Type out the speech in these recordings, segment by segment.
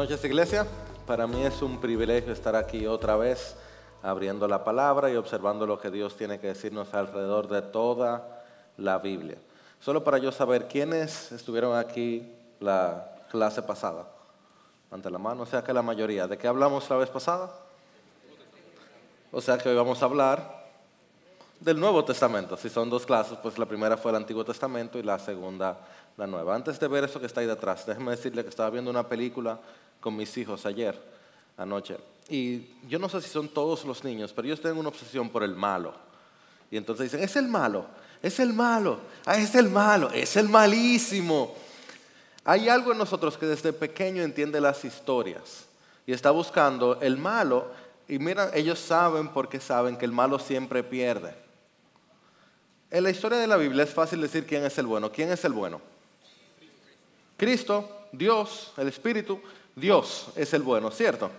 noches, iglesia. Para mí es un privilegio estar aquí otra vez abriendo la palabra y observando lo que Dios tiene que decirnos alrededor de toda la Biblia. Solo para yo saber quiénes estuvieron aquí la clase pasada. Ante la mano, o sea que la mayoría. ¿De qué hablamos la vez pasada? O sea que hoy vamos a hablar del Nuevo Testamento. Si son dos clases, pues la primera fue el Antiguo Testamento y la segunda la nueva. Antes de ver eso que está ahí detrás, déjeme decirle que estaba viendo una película con mis hijos ayer, anoche. Y yo no sé si son todos los niños, pero ellos tienen una obsesión por el malo. Y entonces dicen, es el malo, es el malo, ah, es el malo, es el malísimo. Hay algo en nosotros que desde pequeño entiende las historias y está buscando el malo. Y mira, ellos saben porque saben que el malo siempre pierde. En la historia de la Biblia es fácil decir quién es el bueno. ¿Quién es el bueno? Cristo, Dios, el Espíritu. Dios es el bueno, ¿cierto?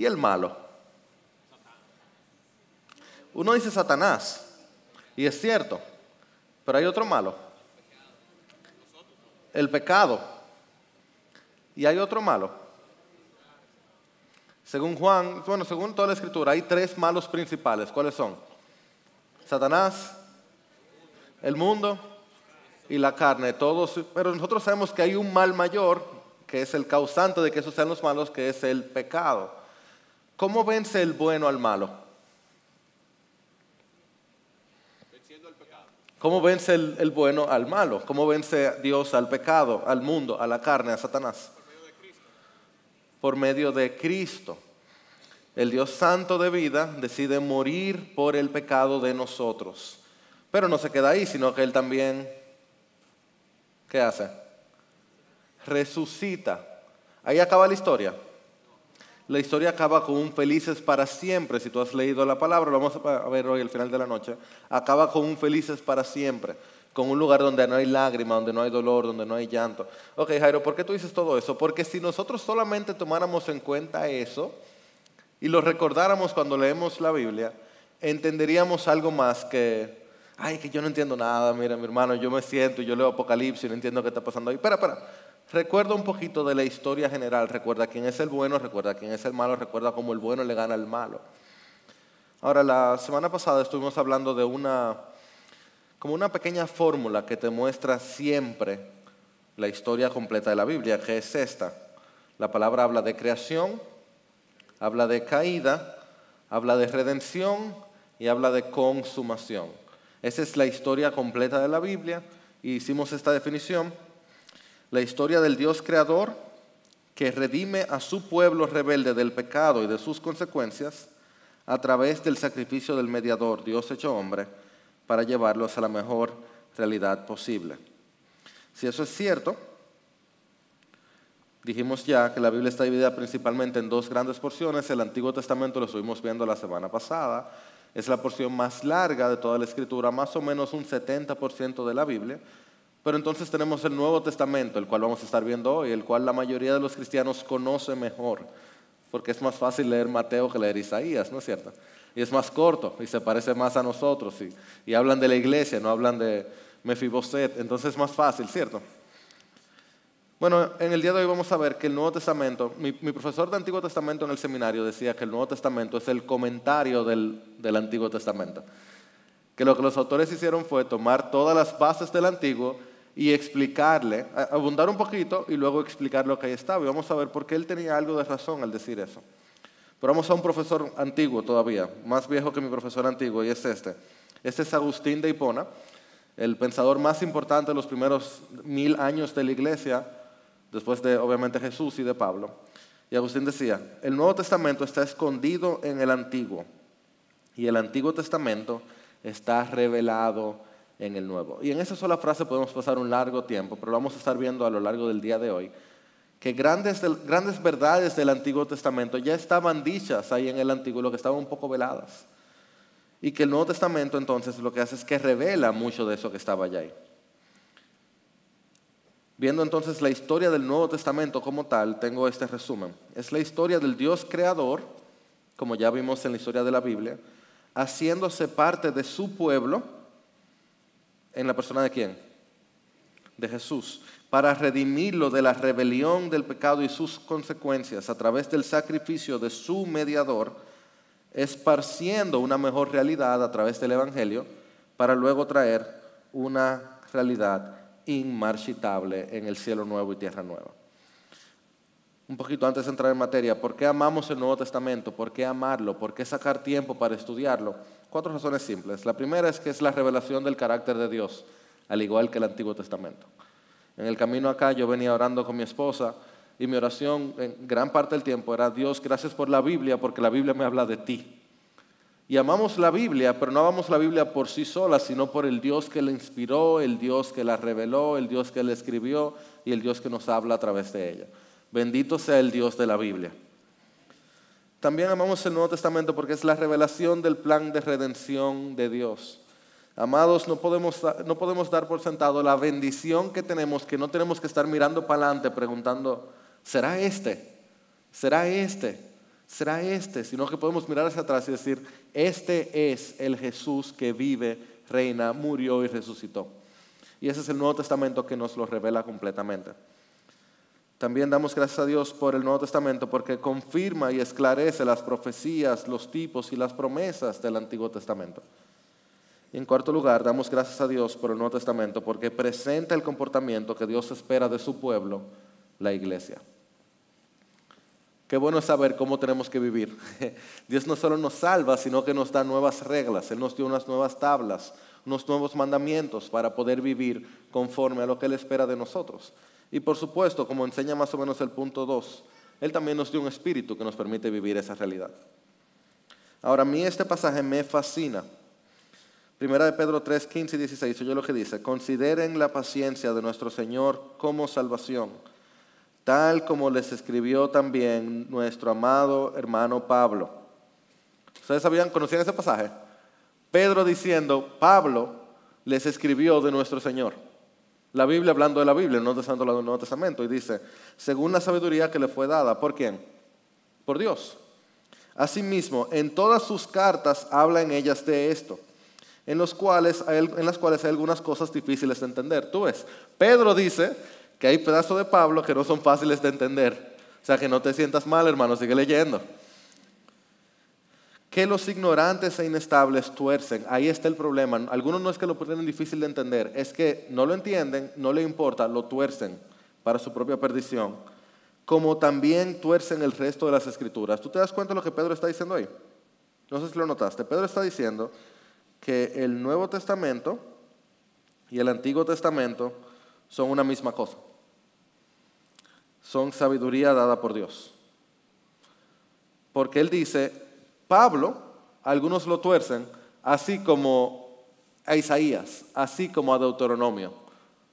¿Y el malo? Uno dice Satanás, y es cierto, pero hay otro malo. El pecado. Y hay otro malo. Según Juan, bueno, según toda la escritura, hay tres malos principales. ¿Cuáles son? Satanás, el mundo y la carne. Todos, pero nosotros sabemos que hay un mal mayor que es el causante de que esos sean los malos, que es el pecado. ¿Cómo vence el bueno al malo? ¿Cómo vence el, bueno al malo? ¿Cómo vence Dios al pecado, al mundo, a la carne, a Satanás? Por medio de Cristo. El Dios santo de vida decide morir por el pecado de nosotros. Pero no se queda ahí, sino que Él también, ¿qué hace? resucita. Ahí acaba la historia. La historia acaba con un felices para siempre. Si tú has leído la palabra, lo vamos a ver hoy al final de la noche. Acaba con un felices para siempre. Con un lugar donde no hay lágrima, donde no hay dolor, donde no hay llanto. Ok, Jairo, ¿por qué tú dices todo eso? Porque si nosotros solamente tomáramos en cuenta eso y lo recordáramos cuando leemos la Biblia, entenderíamos algo más que, ay, que yo no entiendo nada, mira, mi hermano, yo me siento, yo leo Apocalipsis y no entiendo qué está pasando ahí. Espera, espera. Recuerda un poquito de la historia general, recuerda quién es el bueno, recuerda quién es el malo, recuerda cómo el bueno le gana al malo. Ahora, la semana pasada estuvimos hablando de una, como una pequeña fórmula que te muestra siempre la historia completa de la Biblia, que es esta. La palabra habla de creación, habla de caída, habla de redención y habla de consumación. Esa es la historia completa de la Biblia y hicimos esta definición la historia del Dios creador que redime a su pueblo rebelde del pecado y de sus consecuencias a través del sacrificio del mediador, Dios hecho hombre, para llevarlos a la mejor realidad posible. Si eso es cierto, dijimos ya que la Biblia está dividida principalmente en dos grandes porciones. El Antiguo Testamento lo estuvimos viendo la semana pasada. Es la porción más larga de toda la escritura, más o menos un 70% de la Biblia. Pero entonces tenemos el Nuevo Testamento, el cual vamos a estar viendo hoy, el cual la mayoría de los cristianos conoce mejor, porque es más fácil leer Mateo que leer Isaías, ¿no es cierto? Y es más corto y se parece más a nosotros y, y hablan de la iglesia, no hablan de Mefiboset, entonces es más fácil, ¿cierto? Bueno, en el día de hoy vamos a ver que el Nuevo Testamento, mi, profesor de Antiguo Testamento en el seminario decía que el Nuevo Testamento es el comentario del, del Antiguo Testamento. Que lo que los autores hicieron fue tomar todas las bases del Antiguo y explicarle, abundar un poquito y luego explicar lo que ahí estaba. Y vamos a ver por qué él tenía algo de razón al decir eso. Pero vamos a un profesor antiguo todavía, más viejo que mi profesor antiguo, y es este. Este es Agustín de Hipona, el pensador más importante de los primeros mil años de la iglesia, después de obviamente Jesús y de Pablo. Y Agustín decía, el Nuevo Testamento está escondido en el Antiguo, y el Antiguo Testamento está revelado en el nuevo. Y en esa sola frase podemos pasar un largo tiempo, pero lo vamos a estar viendo a lo largo del día de hoy, que grandes, grandes verdades del Antiguo Testamento ya estaban dichas ahí en el Antiguo, lo que estaban un poco veladas. Y que el Nuevo Testamento entonces lo que hace es que revela mucho de eso que estaba allá. Viendo entonces la historia del Nuevo Testamento como tal, tengo este resumen. Es la historia del Dios creador, como ya vimos en la historia de la Biblia, haciéndose parte de su pueblo en la persona de quién? De Jesús, para redimirlo de la rebelión del pecado y sus consecuencias a través del sacrificio de su mediador, esparciendo una mejor realidad a través del Evangelio, para luego traer una realidad inmarchitable en el cielo nuevo y tierra nueva. Un poquito antes de entrar en materia, ¿por qué amamos el Nuevo Testamento? ¿Por qué amarlo? ¿Por qué sacar tiempo para estudiarlo? Cuatro razones simples. La primera es que es la revelación del carácter de Dios, al igual que el Antiguo Testamento. En el camino acá yo venía orando con mi esposa y mi oración en gran parte del tiempo era, Dios, gracias por la Biblia, porque la Biblia me habla de ti. Y amamos la Biblia, pero no amamos la Biblia por sí sola, sino por el Dios que la inspiró, el Dios que la reveló, el Dios que la escribió y el Dios que nos habla a través de ella. Bendito sea el Dios de la Biblia. También amamos el Nuevo Testamento porque es la revelación del plan de redención de Dios. Amados, no podemos, no podemos dar por sentado la bendición que tenemos, que no tenemos que estar mirando para adelante preguntando, ¿será este? ¿Será este? será este, sino que podemos mirar hacia atrás y decir, este es el Jesús que vive, reina, murió y resucitó. Y ese es el Nuevo Testamento que nos lo revela completamente. También damos gracias a Dios por el Nuevo Testamento porque confirma y esclarece las profecías, los tipos y las promesas del Antiguo Testamento. Y en cuarto lugar, damos gracias a Dios por el Nuevo Testamento porque presenta el comportamiento que Dios espera de su pueblo, la iglesia. Qué bueno es saber cómo tenemos que vivir. Dios no solo nos salva, sino que nos da nuevas reglas. Él nos dio unas nuevas tablas, unos nuevos mandamientos para poder vivir conforme a lo que Él espera de nosotros. Y por supuesto, como enseña más o menos el punto 2, Él también nos dio un espíritu que nos permite vivir esa realidad. Ahora, a mí este pasaje me fascina. Primera de Pedro 3, 15 y 16, oye lo que dice, consideren la paciencia de nuestro Señor como salvación tal como les escribió también nuestro amado hermano Pablo. ¿Ustedes sabían, conocían ese pasaje? Pedro diciendo, Pablo les escribió de nuestro Señor. La Biblia hablando de la Biblia, no de del Nuevo Testamento, y dice, según la sabiduría que le fue dada, ¿por quién? Por Dios. Asimismo, en todas sus cartas habla en ellas de esto, en, los cuales en las cuales hay algunas cosas difíciles de entender. Tú ves, Pedro dice que hay pedazos de Pablo que no son fáciles de entender. O sea, que no te sientas mal, hermano, sigue leyendo. Que los ignorantes e inestables tuercen. Ahí está el problema. Algunos no es que lo tienen difícil de entender, es que no lo entienden, no le importa, lo tuercen para su propia perdición. Como también tuercen el resto de las escrituras. ¿Tú te das cuenta de lo que Pedro está diciendo ahí? No sé si lo notaste. Pedro está diciendo que el Nuevo Testamento y el Antiguo Testamento son una misma cosa son sabiduría dada por Dios. Porque él dice, Pablo, algunos lo tuercen, así como a Isaías, así como a Deuteronomio.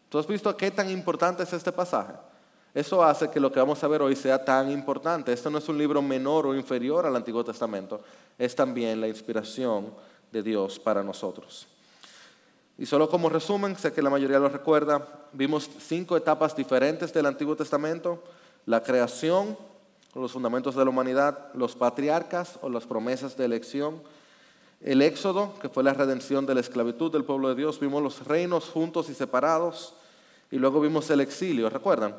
¿Tú has visto qué tan importante es este pasaje? Eso hace que lo que vamos a ver hoy sea tan importante. Este no es un libro menor o inferior al Antiguo Testamento, es también la inspiración de Dios para nosotros. Y solo como resumen, sé que la mayoría lo recuerda, vimos cinco etapas diferentes del Antiguo Testamento, la creación, los fundamentos de la humanidad, los patriarcas o las promesas de elección, el éxodo, que fue la redención de la esclavitud del pueblo de Dios, vimos los reinos juntos y separados, y luego vimos el exilio, ¿recuerdan?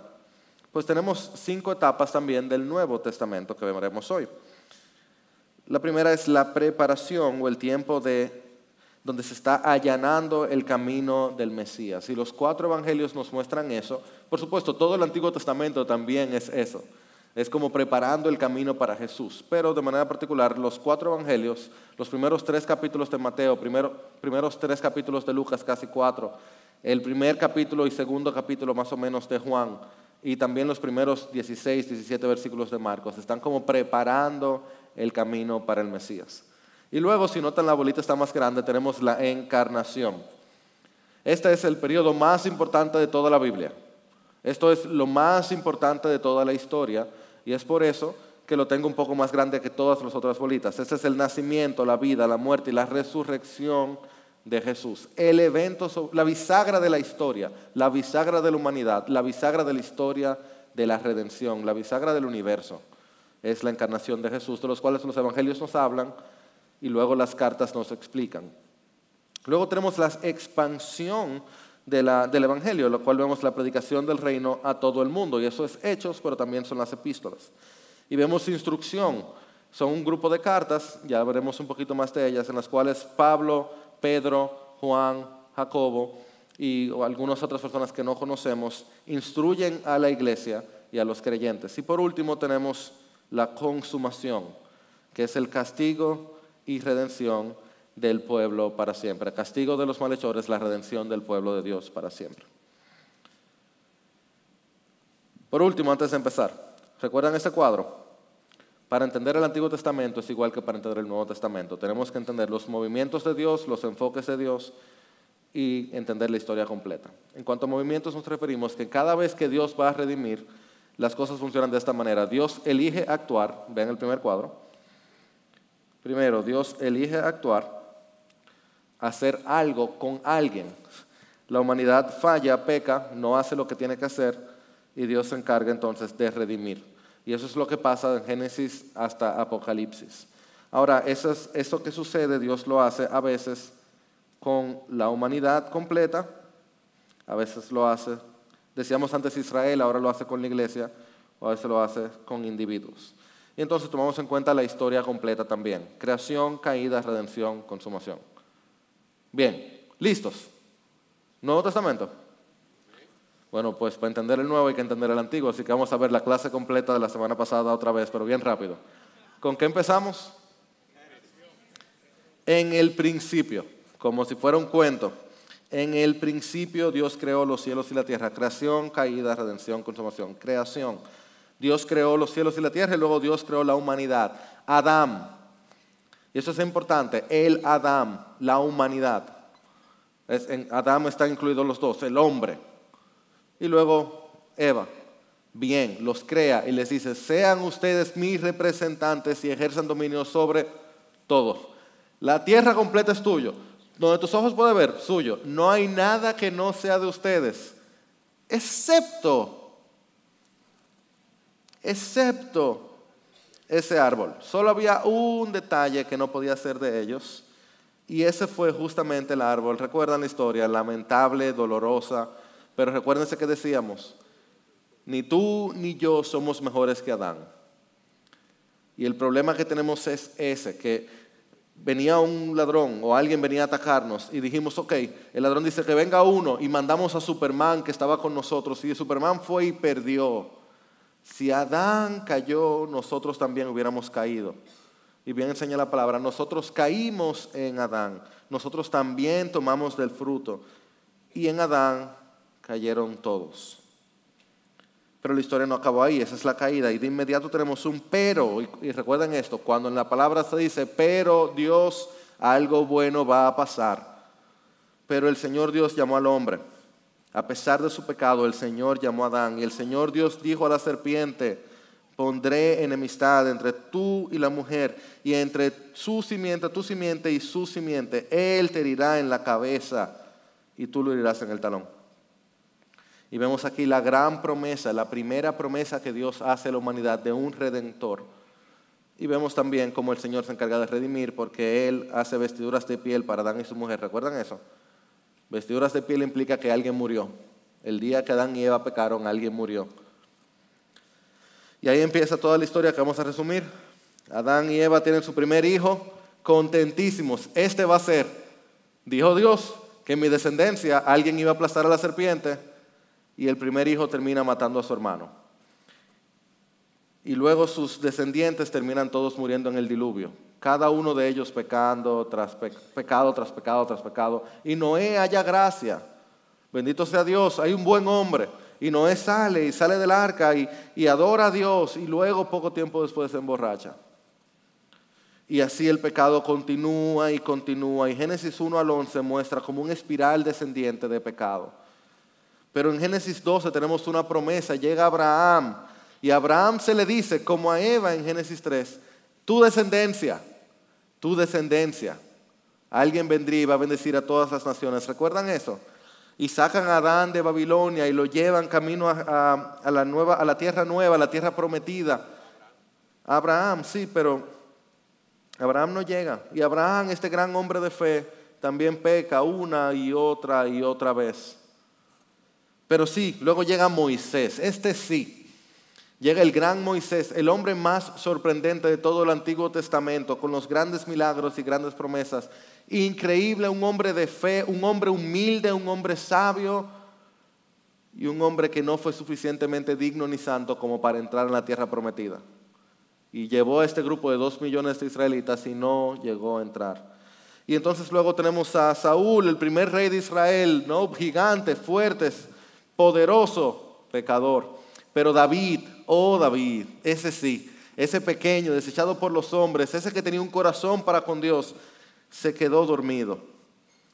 Pues tenemos cinco etapas también del Nuevo Testamento que veremos hoy. La primera es la preparación o el tiempo de donde se está allanando el camino del Mesías. Y los cuatro evangelios nos muestran eso. Por supuesto, todo el Antiguo Testamento también es eso. Es como preparando el camino para Jesús. Pero de manera particular, los cuatro evangelios, los primeros tres capítulos de Mateo, primero, primeros tres capítulos de Lucas, casi cuatro, el primer capítulo y segundo capítulo más o menos de Juan, y también los primeros 16, 17 versículos de Marcos, están como preparando el camino para el Mesías. Y luego, si notan la bolita está más grande, tenemos la encarnación. Este es el periodo más importante de toda la Biblia. Esto es lo más importante de toda la historia y es por eso que lo tengo un poco más grande que todas las otras bolitas. Ese es el nacimiento, la vida, la muerte y la resurrección de Jesús. El evento, la bisagra de la historia, la bisagra de la humanidad, la bisagra de la historia de la redención, la bisagra del universo. Es la encarnación de Jesús, de los cuales los evangelios nos hablan y luego las cartas nos explican. Luego tenemos la expansión del Evangelio, lo cual vemos la predicación del reino a todo el mundo. Y eso es hechos, pero también son las epístolas. Y vemos instrucción. Son un grupo de cartas, ya veremos un poquito más de ellas, en las cuales Pablo, Pedro, Juan, Jacobo y algunas otras personas que no conocemos instruyen a la iglesia y a los creyentes. Y por último tenemos la consumación, que es el castigo y redención del pueblo para siempre. Castigo de los malhechores, la redención del pueblo de Dios para siempre. Por último, antes de empezar, ¿recuerdan ese cuadro? Para entender el Antiguo Testamento es igual que para entender el Nuevo Testamento. Tenemos que entender los movimientos de Dios, los enfoques de Dios y entender la historia completa. En cuanto a movimientos nos referimos que cada vez que Dios va a redimir, las cosas funcionan de esta manera. Dios elige actuar, ven el primer cuadro. Primero, Dios elige actuar hacer algo con alguien. La humanidad falla, peca, no hace lo que tiene que hacer y Dios se encarga entonces de redimir. Y eso es lo que pasa en Génesis hasta Apocalipsis. Ahora, eso, es, eso que sucede, Dios lo hace a veces con la humanidad completa, a veces lo hace, decíamos antes Israel, ahora lo hace con la iglesia, o a veces lo hace con individuos. Y entonces tomamos en cuenta la historia completa también. Creación, caída, redención, consumación. Bien, listos. Nuevo Testamento. Bueno, pues para entender el nuevo hay que entender el antiguo, así que vamos a ver la clase completa de la semana pasada otra vez, pero bien rápido. ¿Con qué empezamos? En el principio, como si fuera un cuento. En el principio Dios creó los cielos y la tierra. Creación, caída, redención, consumación. Creación. Dios creó los cielos y la tierra y luego Dios creó la humanidad. Adán, y eso es importante, el Adán, la humanidad. en Adán están incluidos los dos, el hombre. Y luego Eva, bien, los crea y les dice, sean ustedes mis representantes y ejerzan dominio sobre todo. La tierra completa es tuyo. Donde tus ojos pueden ver, suyo. No hay nada que no sea de ustedes, excepto, excepto ese árbol. Solo había un detalle que no podía ser de ellos. Y ese fue justamente el árbol. Recuerdan la historia, lamentable, dolorosa. Pero recuérdense que decíamos, ni tú ni yo somos mejores que Adán. Y el problema que tenemos es ese, que venía un ladrón o alguien venía a atacarnos y dijimos, ok, el ladrón dice que venga uno y mandamos a Superman que estaba con nosotros y Superman fue y perdió. Si Adán cayó, nosotros también hubiéramos caído. Y bien enseña la palabra, nosotros caímos en Adán, nosotros también tomamos del fruto. Y en Adán cayeron todos. Pero la historia no acabó ahí, esa es la caída. Y de inmediato tenemos un pero. Y, recuerden esto, cuando en la palabra se dice, pero Dios, algo bueno va a pasar. Pero el Señor Dios llamó al hombre a pesar de su pecado, el Señor llamó a Adán y el Señor Dios dijo a la serpiente, pondré enemistad entre tú y la mujer y entre su simiente, tu simiente y su simiente. Él te herirá en la cabeza y tú lo herirás en el talón. Y vemos aquí la gran promesa, la primera promesa que Dios hace a la humanidad de un redentor. Y vemos también cómo el Señor se encarga de redimir porque Él hace vestiduras de piel para Adán y su mujer. ¿Recuerdan eso? Vestiduras de piel implica que alguien murió. El día que Adán y Eva pecaron, alguien murió. Y ahí empieza toda la historia que vamos a resumir. Adán y Eva tienen su primer hijo, contentísimos. Este va a ser, dijo Dios, que en mi descendencia alguien iba a aplastar a la serpiente y el primer hijo termina matando a su hermano. Y luego sus descendientes terminan todos muriendo en el diluvio cada uno de ellos pecando tras pecado, tras pecado, tras pecado. Y Noé haya gracia. Bendito sea Dios, hay un buen hombre. Y Noé sale y sale del arca y, y adora a Dios y luego poco tiempo después se emborracha. Y así el pecado continúa y continúa. Y Génesis 1 al 11 muestra como un espiral descendiente de pecado. Pero en Génesis 12 tenemos una promesa. Llega Abraham Y a Abraham se le dice, como a Eva en Génesis 3, tu descendencia, tu descendencia. Alguien vendría y va a bendecir a todas las naciones. ¿Recuerdan eso? Y sacan a Adán de Babilonia y lo llevan camino a, la, nueva, a la tierra nueva, a la tierra prometida. Abraham, sí, pero Abraham no llega. Y Abraham, este gran hombre de fe, también peca una y otra y otra vez. Pero sí, luego llega Moisés, este sí. Llega el gran Moisés, el hombre más sorprendente de todo el Antiguo Testamento, con los grandes milagros y grandes promesas. Increíble, un hombre de fe, un hombre humilde, un hombre sabio y un hombre que no fue suficientemente digno ni santo como para entrar en la tierra prometida. Y llevó a este grupo de dos millones de israelitas y no llegó a entrar. Y entonces luego tenemos a Saúl, el primer rey de Israel, ¿no? gigante, fuerte, poderoso, pecador. Pero David, oh David, ese sí, ese pequeño, desechado por los hombres, ese que tenía un corazón para con Dios, se quedó dormido,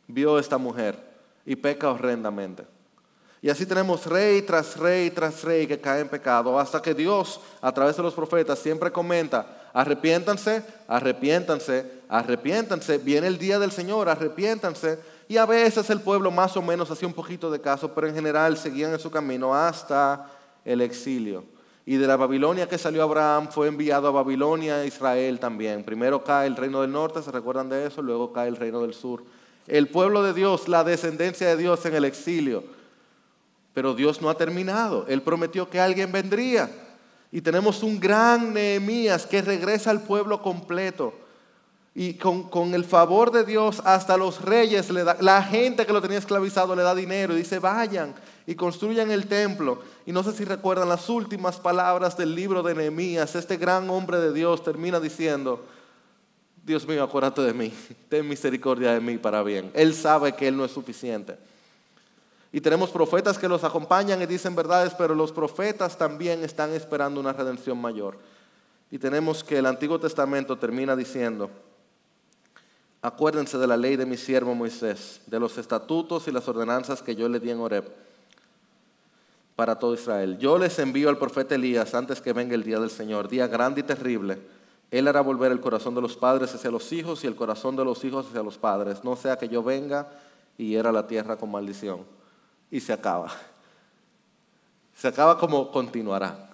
vio a esta mujer y peca horrendamente. Y así tenemos rey tras rey tras rey que cae en pecado, hasta que Dios, a través de los profetas, siempre comenta, arrepiéntanse, arrepiéntanse, arrepiéntanse, viene el día del Señor, arrepiéntanse. Y a veces el pueblo más o menos hacía un poquito de caso, pero en general seguían en su camino hasta el exilio. Y de la Babilonia que salió Abraham fue enviado a Babilonia a Israel también. Primero cae el reino del norte, ¿se recuerdan de eso? Luego cae el reino del sur. El pueblo de Dios, la descendencia de Dios en el exilio. Pero Dios no ha terminado. Él prometió que alguien vendría. Y tenemos un gran Nehemías que regresa al pueblo completo. Y con, con, el favor de Dios, hasta los reyes, le da, la gente que lo tenía esclavizado le da dinero y dice, vayan y construyan el templo. Y no sé si recuerdan las últimas palabras del libro de Nehemías. Este gran hombre de Dios termina diciendo, Dios mío, acuérdate de mí, ten misericordia de mí para bien. Él sabe que Él no es suficiente. Y tenemos profetas que los acompañan y dicen verdades, pero los profetas también están esperando una redención mayor. Y tenemos que el Antiguo Testamento termina diciendo, acuérdense de la ley de mi siervo Moisés, de los estatutos y las ordenanzas que yo le di en Horeb para todo Israel. Yo les envío al profeta Elías antes que venga el día del Señor, día grande y terrible. Él hará volver el corazón de los padres hacia los hijos y el corazón de los hijos hacia los padres. No sea que yo venga y hiera la tierra con maldición. Y se acaba. Se acaba como continuará.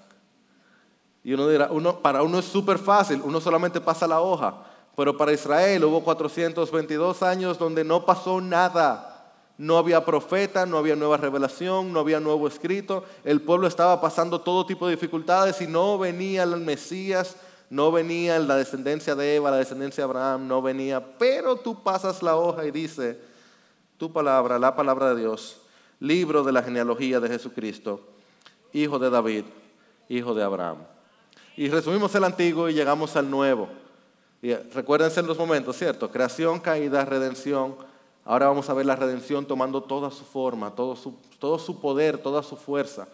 Y uno dirá, uno, para uno es súper fácil, uno solamente pasa la hoja. Pero para Israel hubo 422 años donde no pasó nada. No había profeta, no había nueva revelación, no había nuevo escrito. El pueblo estaba pasando todo tipo de dificultades y no venía el Mesías, no venía la descendencia de Eva, la descendencia de Abraham, no venía. Pero tú pasas la hoja y dice, tu palabra, la palabra de Dios, libro de la genealogía de Jesucristo, hijo de David, hijo de Abraham. Y resumimos el antiguo y llegamos al nuevo. Y recuérdense en los momentos, ¿cierto? Creación, caída, redención Ahora vamos a ver la redención tomando toda su forma, todo su, todo su poder, toda su fuerza.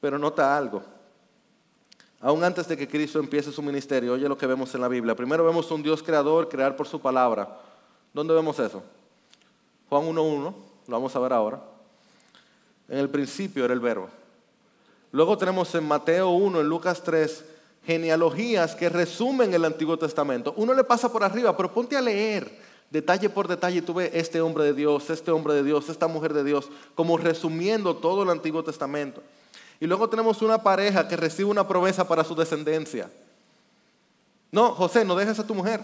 Pero nota algo. Aún antes de que Cristo empiece su ministerio, oye lo que vemos en la Biblia. Primero vemos un Dios creador crear por su palabra. ¿Dónde vemos eso? Juan 1.1, lo vamos a ver ahora. En el principio era el verbo. Luego tenemos en Mateo 1, en Lucas 3, genealogías que resumen el Antiguo Testamento. Uno le pasa por arriba, pero ponte a leer detalle por detalle tú ves este hombre de Dios, este hombre de Dios, esta mujer de Dios, como resumiendo todo el Antiguo Testamento. Y luego tenemos una pareja que recibe una promesa para su descendencia. No, José, no dejes a tu mujer.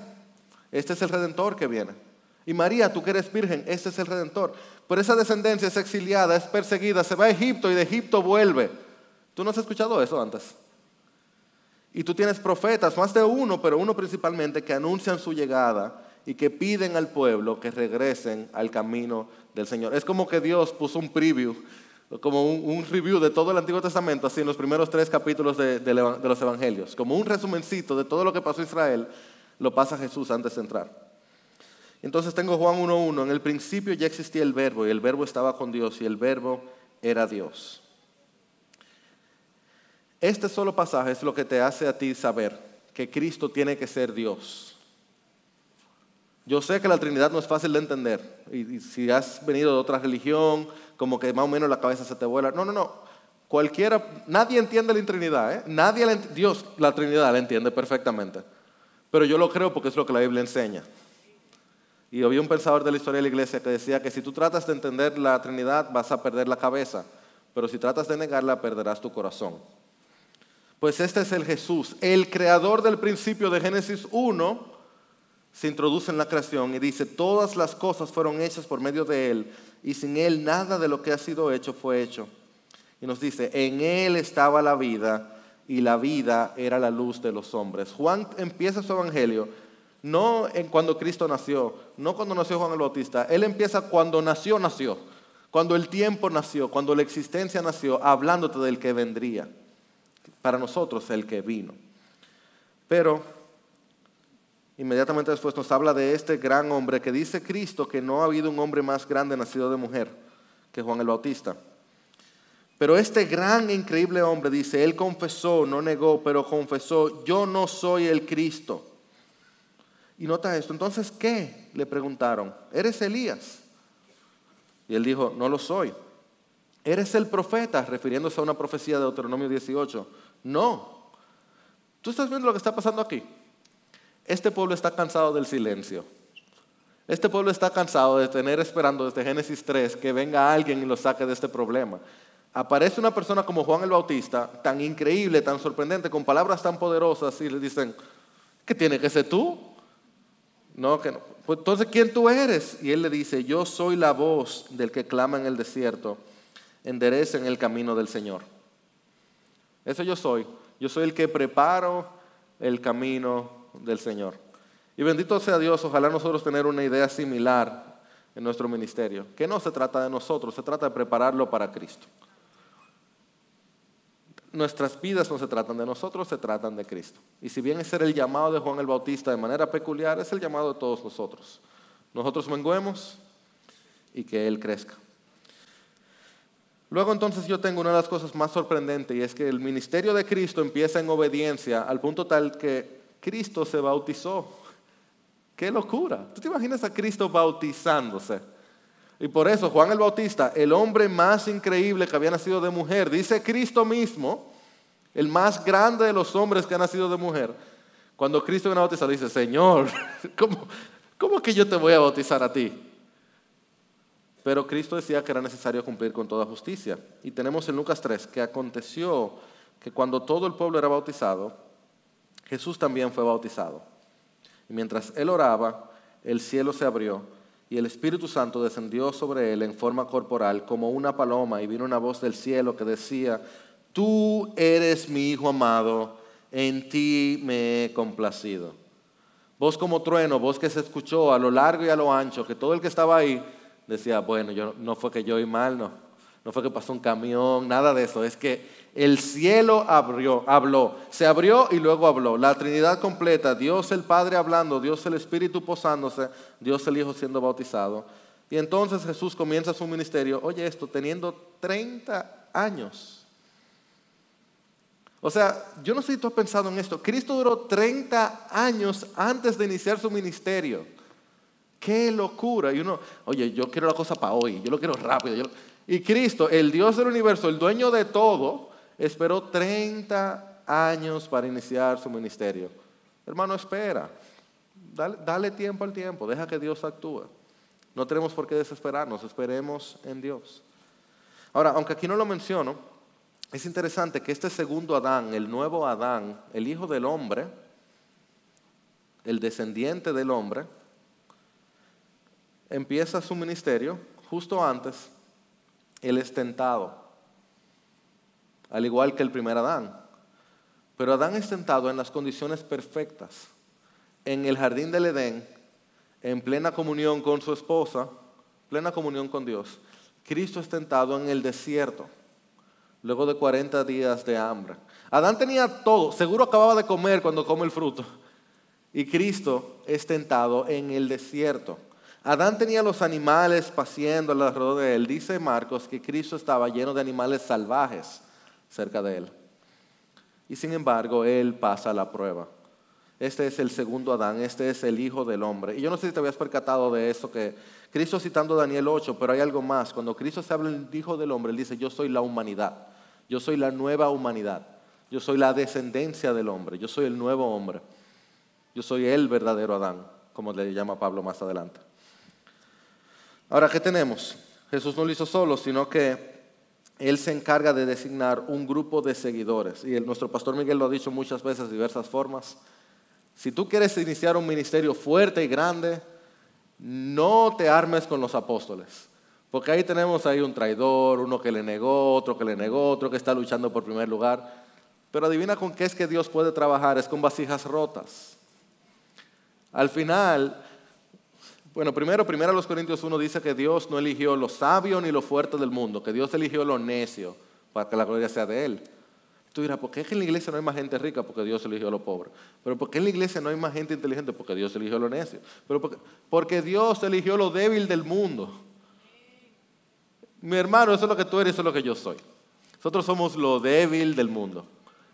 Este es el redentor que viene. Y María, tú que eres virgen, este es el redentor. Pero esa descendencia es exiliada, es perseguida, se va a Egipto y de Egipto vuelve. ¿Tú no has escuchado eso antes? Y tú tienes profetas, más de uno, pero uno principalmente, que anuncian su llegada y que piden al pueblo que regresen al camino del Señor. Es como que Dios puso un preview, como un, review de todo el Antiguo Testamento, así en los primeros tres capítulos de, de los Evangelios, como un resumencito de todo lo que pasó a Israel, lo pasa Jesús antes de entrar. Entonces tengo Juan 1.1, en el principio ya existía el verbo y el verbo estaba con Dios y el verbo era Dios. Este solo pasaje es lo que te hace a ti saber que Cristo tiene que ser Dios. Yo sé que la Trinidad no es fácil de entender. Y, si has venido de otra religión, como que más o menos la cabeza se te vuela. No, no, no. Cualquiera, nadie entiende la Trinidad, ¿eh? Nadie Dios la Trinidad la entiende perfectamente. Pero yo lo creo porque es lo que la Biblia enseña. Y había un pensador de la historia de la iglesia que decía que si tú tratas de entender la Trinidad vas a perder la cabeza, pero si tratas de negarla perderás tu corazón. Pues este es el Jesús, el creador del principio de Génesis 1, se introduce en la creación y dice, todas las cosas fueron hechas por medio de Él y sin Él nada de lo que ha sido hecho fue hecho. Y nos dice, en Él estaba la vida y la vida era la luz de los hombres. Juan empieza su evangelio no en cuando Cristo nació, no cuando nació Juan el Bautista, él empieza cuando nació, nació, cuando el tiempo nació, cuando la existencia nació, hablándote del que vendría, para nosotros el que vino. Pero inmediatamente después nos habla de este gran hombre que dice Cristo que no ha habido un hombre más grande nacido de mujer que Juan el Bautista. Pero este gran e increíble hombre dice, él confesó, no negó, pero confesó, yo no soy el Cristo. Y nota esto, entonces, ¿qué? Le preguntaron, ¿eres Elías? Y él dijo, no lo soy. ¿Eres el profeta? Refiriéndose a una profecía de Deuteronomio 18. No. ¿Tú estás viendo lo que está pasando aquí? Este pueblo está cansado del silencio. Este pueblo está cansado de tener esperando desde Génesis 3 que venga alguien y lo saque de este problema. Aparece una persona como Juan el Bautista, tan increíble, tan sorprendente, con palabras tan poderosas y le dicen, ¿qué tiene que ser tú? No, que no. Pues, entonces, ¿quién tú eres? Y él le dice, yo soy la voz del que clama en el desierto, enderecen el camino del Señor. Eso yo soy. Yo soy el que preparo el camino del Señor. Y bendito sea Dios, ojalá nosotros tener una idea similar en nuestro ministerio, que no se trata de nosotros, se trata de prepararlo para Cristo. Nuestras vidas no se tratan de nosotros, se tratan de Cristo. Y si bien ese el llamado de Juan el Bautista de manera peculiar, es el llamado de todos nosotros. Nosotros menguemos y que Él crezca. Luego entonces yo tengo una de las cosas más sorprendentes y es que el ministerio de Cristo empieza en obediencia al punto tal que Cristo se bautizó. ¡Qué locura! ¿Tú te imaginas a Cristo bautizándose? Y por eso Juan el Bautista, el hombre más increíble que había nacido de mujer, dice Cristo mismo, el más grande de los hombres que ha nacido de mujer, cuando Cristo viene a bautizar, dice, Señor, ¿cómo, ¿cómo que yo te voy a bautizar a ti? Pero Cristo decía que era necesario cumplir con toda justicia. Y tenemos en Lucas 3 que aconteció que cuando todo el pueblo era bautizado, Jesús también fue bautizado. Y mientras él oraba, el cielo se abrió y el Espíritu Santo descendió sobre él en forma corporal como una paloma y vino una voz del cielo que decía, tú eres mi Hijo amado, en ti me he complacido. Voz como trueno, voz que se escuchó a lo largo y a lo ancho, que todo el que estaba ahí decía, bueno, yo, no fue que yo oí mal, no, no fue que pasó un camión, nada de eso, es que el cielo abrió, habló, se abrió y luego habló. La Trinidad completa, Dios el Padre hablando, Dios el Espíritu posándose, Dios el Hijo siendo bautizado. Y entonces Jesús comienza su ministerio, oye esto, teniendo 30 años. O sea, yo no sé si tú has pensado en esto. Cristo duró 30 años antes de iniciar su ministerio. Qué locura. Y uno, oye, yo quiero la cosa para hoy, yo lo quiero rápido. Y Cristo, el Dios del universo, el dueño de todo, esperó 30 años para iniciar su ministerio. Hermano, espera. Dale, tiempo al tiempo. Deja que Dios actúe. No tenemos por qué desesperarnos. Esperemos en Dios. Ahora, aunque aquí no lo menciono, es interesante que este segundo Adán, el nuevo Adán, el hijo del hombre, el descendiente del hombre, empieza su ministerio justo antes, él es tentado al igual que el primer Adán. Pero Adán es tentado en las condiciones perfectas, en el jardín del Edén, en plena comunión con su esposa, plena comunión con Dios. Cristo es tentado en el desierto, luego de 40 días de hambre. Adán tenía todo, seguro acababa de comer cuando come el fruto. Y Cristo es tentado en el desierto. Adán tenía los animales paseando alrededor de él. Dice Marcos que Cristo estaba lleno de animales salvajes cerca de él. Y sin embargo, él pasa la prueba. Este es el segundo Adán, este es el Hijo del Hombre. Y yo no sé si te habías percatado de eso, que Cristo citando Daniel 8, pero hay algo más. Cuando Cristo se habla del Hijo del Hombre, él dice, yo soy la humanidad. Yo soy la nueva humanidad. Yo soy la descendencia del hombre. Yo soy el nuevo hombre. Yo soy el verdadero Adán, como le llama Pablo más adelante. Ahora, ¿qué tenemos? Jesús no lo hizo solo, sino que Él se encarga de designar un grupo de seguidores. Y nuestro pastor Miguel lo ha dicho muchas veces de diversas formas. Si tú quieres iniciar un ministerio fuerte y grande, no te armes con los apóstoles. Porque ahí tenemos ahí un traidor, uno que le negó, otro que le negó, otro que está luchando por primer lugar. Pero adivina con qué es que Dios puede trabajar, es con vasijas rotas. Al final, bueno, primero, primero los Corintios 1 dice que Dios no eligió lo sabio ni lo fuerte del mundo, que Dios eligió lo necio para que la gloria sea de Él. Tú dirás, ¿por qué en la iglesia no hay más gente rica? Porque Dios eligió lo pobre. Pero ¿por qué en la iglesia no hay más gente inteligente? Porque Dios eligió lo necio. Pero porque, Dios eligió lo débil del mundo. Mi hermano, eso es lo que tú eres, eso es lo que yo soy. Nosotros somos lo débil del mundo,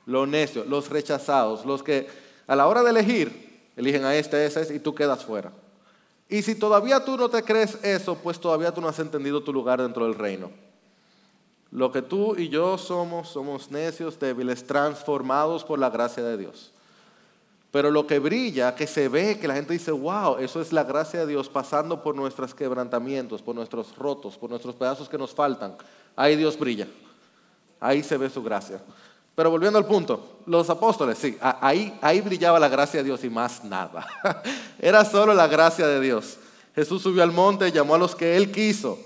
lo necio, los rechazados, los que a la hora de elegir, eligen a este, ese, ese y tú quedas fuera. Y si todavía tú no te crees eso, pues todavía tú no has entendido tu lugar dentro del reino. Lo que tú y yo somos, somos necios, débiles, transformados por la gracia de Dios. Pero lo que brilla, que se ve, que la gente dice, wow, eso es la gracia de Dios pasando por nuestros quebrantamientos, por nuestros rotos, por nuestros pedazos que nos faltan. Ahí Dios brilla. Ahí se ve su gracia. Pero volviendo al punto, los apóstoles, sí, ahí, brillaba la gracia de Dios y más nada. Era solo la gracia de Dios. Jesús subió al monte, llamó a los que él quiso.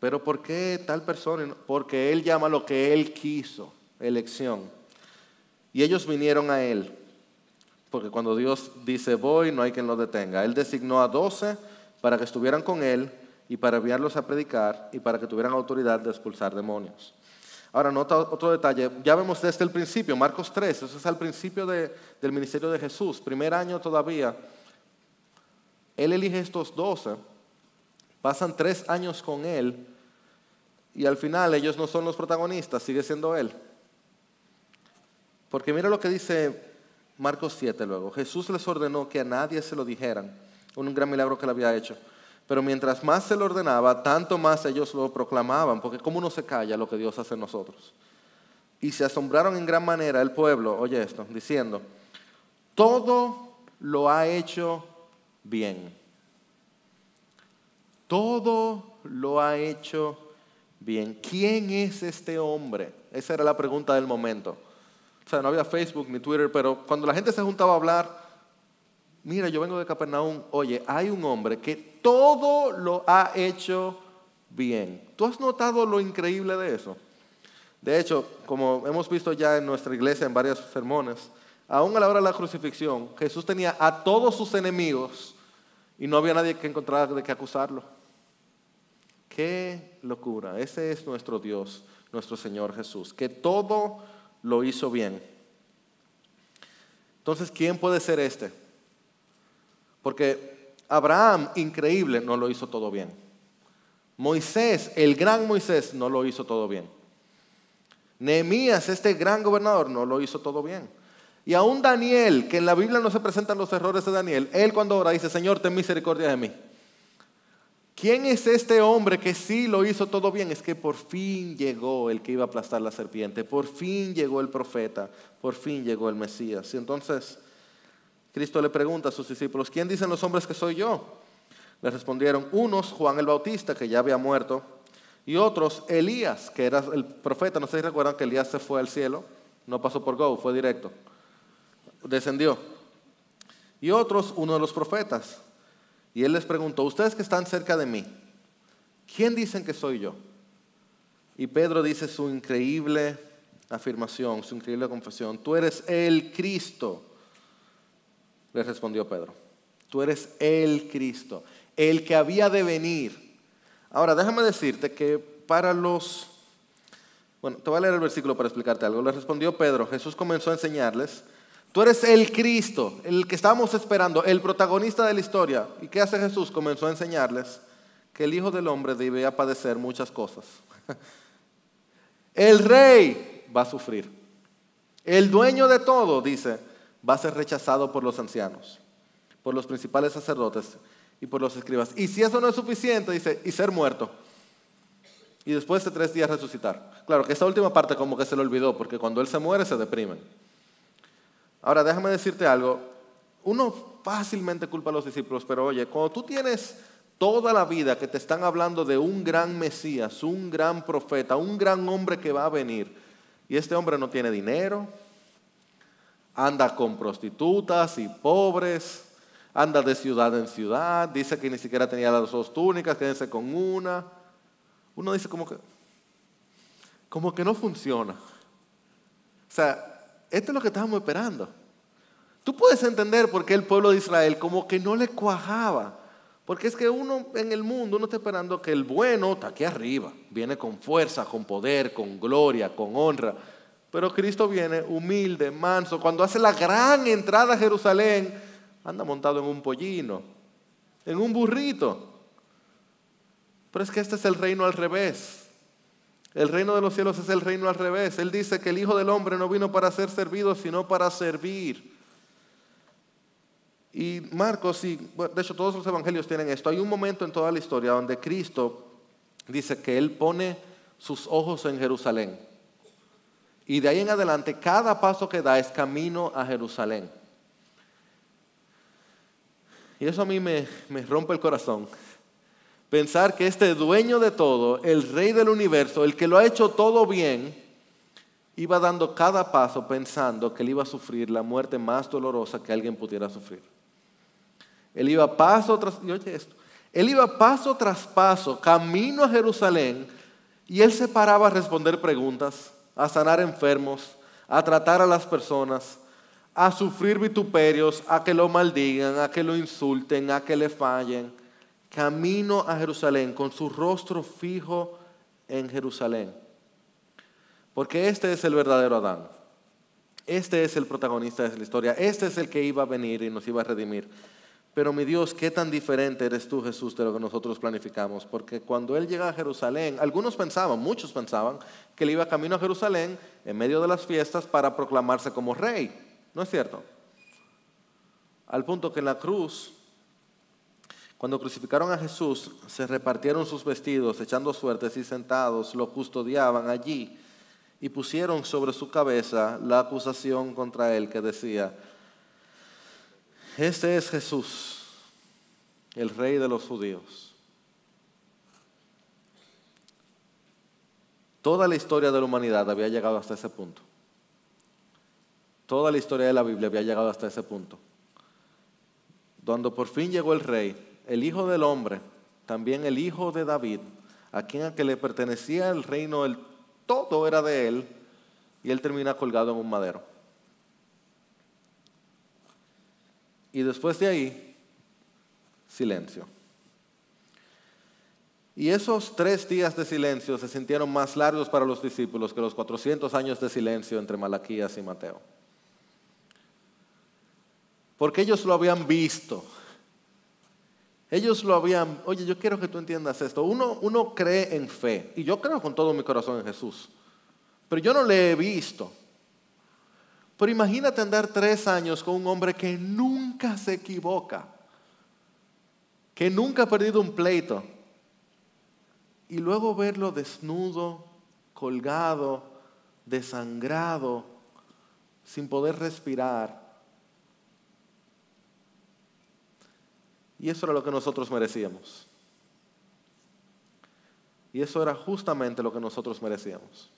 Pero ¿por qué tal persona? Porque él llama a lo que él quiso, elección. Y ellos vinieron a él. Porque cuando Dios dice voy, no hay quien lo detenga. Él designó a doce para que estuvieran con él y para enviarlos a predicar y para que tuvieran autoridad de expulsar demonios. Ahora, nota otro detalle. Ya vemos desde el principio, Marcos 3, eso es al principio del ministerio de Jesús, primer año todavía. Él elige estos doce, pasan tres años con él y al final ellos no son los protagonistas, sigue siendo él. Porque mira lo que dice Marcos 7 luego. Jesús les ordenó que a nadie se lo dijeran, un gran milagro que le había hecho. Pero mientras más se lo ordenaba, tanto más ellos lo proclamaban, porque ¿cómo no se calla lo que Dios hace en nosotros? Y se asombraron en gran manera el pueblo, oye esto, diciendo, todo lo ha hecho bien. Todo lo ha hecho bien. ¿Quién es este hombre? Esa era la pregunta del momento. O sea, no había Facebook ni Twitter, pero cuando la gente se juntaba a hablar, mira, yo vengo de Capernaum, oye, hay un hombre que todo lo ha hecho bien. ¿Tú has notado lo increíble de eso? De hecho, como hemos visto ya en nuestra iglesia en varios sermones, aún a la hora de la crucifixión, Jesús tenía a todos sus enemigos y no había nadie que encontrara de qué acusarlo. Qué locura. Ese es nuestro Dios, nuestro Señor Jesús, que todo lo hizo bien. Entonces, ¿quién puede ser este? Porque Abraham, increíble, no lo hizo todo bien. Moisés, el gran Moisés, no lo hizo todo bien. Nehemías, este gran gobernador, no lo hizo todo bien. Y aún Daniel, que en la Biblia no se presentan los errores de Daniel, él cuando ora dice, Señor, ten misericordia de mí. ¿Quién es este hombre que sí lo hizo todo bien? Es que por fin llegó el que iba a aplastar la serpiente, por fin llegó el profeta, por fin llegó el Mesías. Y entonces Cristo le pregunta a sus discípulos, ¿quién dicen los hombres que soy yo? Le respondieron unos, Juan el Bautista, que ya había muerto, y otros, Elías, que era el profeta. No sé si recuerdan que Elías se fue al cielo, no pasó por Go, fue directo, descendió. Y otros, uno de los profetas. Y él les preguntó, ustedes que están cerca de mí, ¿quién dicen que soy yo? Y Pedro dice su increíble afirmación, su increíble confesión, tú eres el Cristo le respondió Pedro. Tú eres el Cristo, el que había de venir. Ahora, déjame decirte que para los... Bueno, te voy a leer el versículo para explicarte algo. Le respondió Pedro, Jesús comenzó a enseñarles, tú eres el Cristo, el que estábamos esperando, el protagonista de la historia. ¿Y qué hace Jesús? Comenzó a enseñarles que el Hijo del Hombre debía padecer muchas cosas. El rey va a sufrir. El dueño de todo, dice, va a ser rechazado por los ancianos, por los principales sacerdotes y por los escribas. Y si eso no es suficiente, dice, y ser muerto. y después de tres días resucitar. Claro que esta última parte como que se le olvidó, porque cuando Él se muere se deprimen. Ahora, déjame decirte algo. Uno fácilmente culpa a los discípulos, pero oye, cuando tú tienes toda la vida que te están hablando de un gran Mesías, un gran profeta, un gran hombre que va a venir, y este hombre no tiene dinero, anda con prostitutas y pobres, anda de ciudad en ciudad, dice que ni siquiera tenía las dos túnicas, quédense con una. Uno dice como que, como que no funciona. O sea, esto es lo que estábamos esperando. Tú puedes entender por qué el pueblo de Israel como que no le cuajaba. Porque es que uno en el mundo, uno está esperando que el bueno está aquí arriba, viene con fuerza, con poder, con gloria, con honra. Pero Cristo viene humilde, manso. Cuando hace la gran entrada a Jerusalén, anda montado en un pollino, en un burrito. Pero es que este es el reino al revés. El reino de los cielos es el reino al revés. Él dice que el Hijo del Hombre no vino para ser servido, sino para servir y Marcos, y, de hecho todos los evangelios tienen esto, hay un momento en toda la historia donde Cristo dice que Él pone sus ojos en Jerusalén. Y de ahí en adelante, cada paso que da es camino a Jerusalén. Y eso a mí me, me rompe el corazón. Pensar que este dueño de todo, el rey del universo, el que lo ha hecho todo bien, iba dando cada paso pensando que él iba a sufrir la muerte más dolorosa que alguien pudiera sufrir. Él iba paso tras, esto, él iba paso tras paso, camino a Jerusalén, y él se paraba a responder preguntas, a sanar enfermos, a tratar a las personas, a sufrir vituperios, a que lo maldigan, a que lo insulten, a que le fallen. Camino a Jerusalén con su rostro fijo en Jerusalén. Porque este es el verdadero Adán. Este es el protagonista de la historia. Este es el que iba a venir y nos iba a redimir. Pero mi Dios, qué tan diferente eres tú, Jesús, de lo que nosotros planificamos. Porque cuando Él llega a Jerusalén, algunos pensaban, muchos pensaban, que Él iba camino a Jerusalén en medio de las fiestas para proclamarse como rey. ¿No es cierto? Al punto que en la cruz, cuando crucificaron a Jesús, se repartieron sus vestidos, echando suertes y sentados, lo custodiaban allí y pusieron sobre su cabeza la acusación contra Él que decía, este es Jesús, el rey de los judíos. Toda la historia de la humanidad había llegado hasta ese punto. Toda la historia de la Biblia había llegado hasta ese punto. Cuando por fin llegó el rey, el hijo del hombre, también el hijo de David, a quien a que le pertenecía el reino, el todo era de él, y él termina colgado en un madero. Y después de ahí, silencio. Y esos tres días de silencio se sintieron más largos para los discípulos que los 400 años de silencio entre Malaquías y Mateo. Porque ellos lo habían visto. Ellos lo habían, oye, yo quiero que tú entiendas esto. Uno, uno cree en fe, y yo creo con todo mi corazón en Jesús, pero yo no le he visto. Pero imagínate andar tres años con un hombre que nunca se equivoca, que nunca ha perdido un pleito, y luego verlo desnudo, colgado, desangrado, sin poder respirar. Y eso era lo que nosotros merecíamos. Y eso era justamente lo que nosotros merecíamos.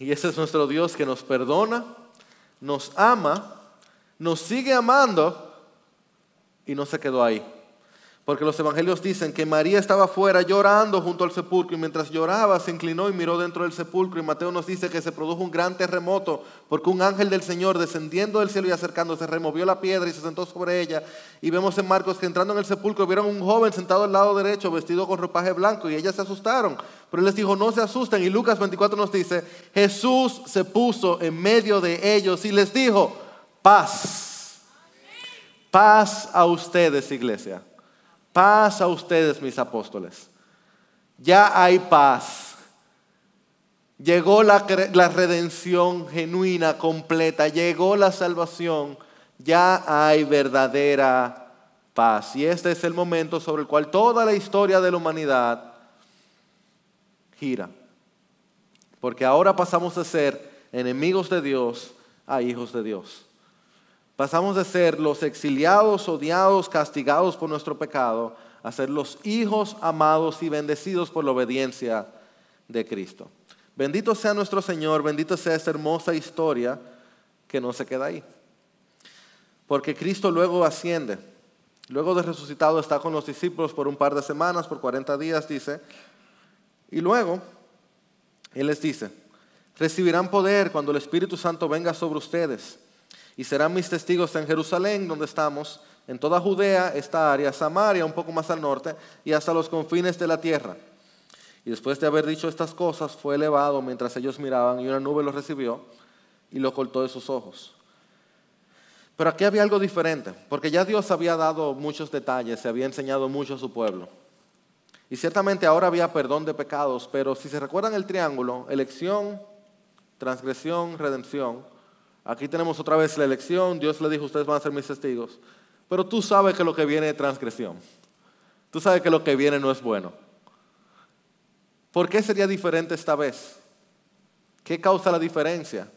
Y ese es nuestro Dios que nos perdona, nos ama, nos sigue amando y no se quedó ahí. Porque los evangelios dicen que María estaba afuera llorando junto al sepulcro y mientras lloraba se inclinó y miró dentro del sepulcro. Y Mateo nos dice que se produjo un gran terremoto porque un ángel del Señor descendiendo del cielo y acercándose removió la piedra y se sentó sobre ella. Y vemos en Marcos que entrando en el sepulcro vieron un joven sentado al lado derecho vestido con ropaje blanco y ellas se asustaron. Pero él les dijo, no se asusten. Y Lucas 24 nos dice, Jesús se puso en medio de ellos y les dijo, paz. Paz a ustedes, iglesia. Paz a ustedes, mis apóstoles. Ya hay paz. Llegó la, la, redención genuina, completa. Llegó la salvación. Ya hay verdadera paz. Y este es el momento sobre el cual toda la historia de la humanidad gira. Porque ahora pasamos de ser enemigos de Dios a hijos de Dios. Pasamos de ser los exiliados, odiados, castigados por nuestro pecado, a ser los hijos amados y bendecidos por la obediencia de Cristo. Bendito sea nuestro Señor, bendito sea esta hermosa historia que no se queda ahí. Porque Cristo luego asciende. Luego de resucitado está con los discípulos por un par de semanas, por 40 días, dice. Y luego Él les dice, recibirán poder cuando el Espíritu Santo venga sobre ustedes. Y serán mis testigos en Jerusalén, donde estamos, en toda Judea, esta área, Samaria, un poco más al norte, y hasta los confines de la tierra. Y después de haber dicho estas cosas, fue elevado mientras ellos miraban, y una nube lo recibió y lo cortó de sus ojos. Pero aquí había algo diferente, porque ya Dios había dado muchos detalles, se había enseñado mucho a su pueblo. Y ciertamente ahora había perdón de pecados, pero si se recuerdan el triángulo, elección, transgresión, redención, aquí tenemos otra vez la elección, Dios le dijo, ustedes van a ser mis testigos, pero tú sabes que lo que viene es transgresión, tú sabes que lo que viene no es bueno. ¿Por qué sería diferente esta vez? ¿Qué causa la diferencia?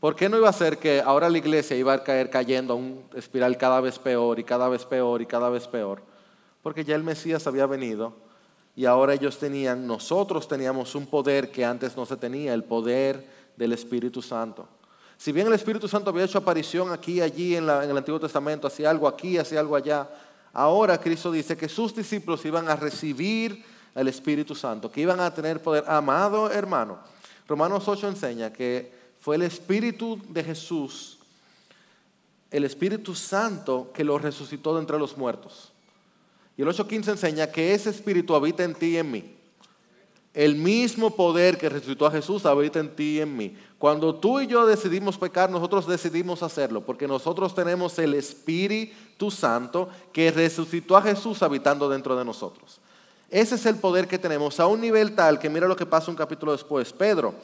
¿Por qué no iba a ser que ahora la iglesia iba a caer cayendo a un espiral cada vez peor y cada vez peor y cada vez peor? Porque ya el Mesías había venido y ahora ellos tenían, nosotros teníamos un poder que antes no se tenía, el poder del Espíritu Santo. Si bien el Espíritu Santo había hecho aparición aquí allí en, en, el Antiguo Testamento, hacía algo aquí, hacía algo allá, ahora Cristo dice que sus discípulos iban a recibir el Espíritu Santo, que iban a tener poder. Amado hermano, Romanos 8 enseña que fue el Espíritu de Jesús, el Espíritu Santo que lo resucitó de entre los muertos. Y el 8.15 enseña que ese Espíritu habita en ti y en mí. El mismo poder que resucitó a Jesús habita en ti y en mí. Cuando tú y yo decidimos pecar, nosotros decidimos hacerlo, porque nosotros tenemos el Espíritu Santo que resucitó a Jesús habitando dentro de nosotros. Ese es el poder que tenemos a un nivel tal que mira lo que pasa un capítulo después. Pedro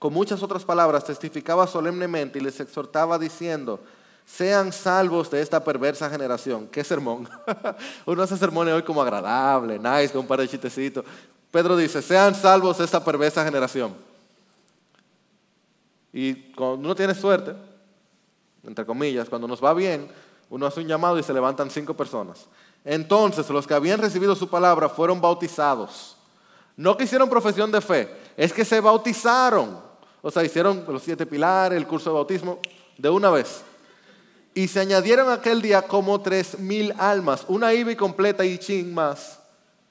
con muchas otras palabras, testificaba solemnemente y les exhortaba diciendo, sean salvos de esta perversa generación. ¿Qué sermón? Uno hace sermones hoy como agradable, nice, con un par de chistecitos. Pedro dice, sean salvos esta perversa generación. Y cuando uno tiene suerte, entre comillas, cuando nos va bien, uno hace un llamado y se levantan cinco personas. Entonces los que habían recibido su palabra fueron bautizados. No que hicieron profesión de fe, es que se bautizaron. O sea, hicieron los siete pilares, el curso de bautismo, de una vez. Y se añadieron aquel día como tres mil almas, una IBI completa y ching más,